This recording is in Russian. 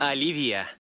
Оливия.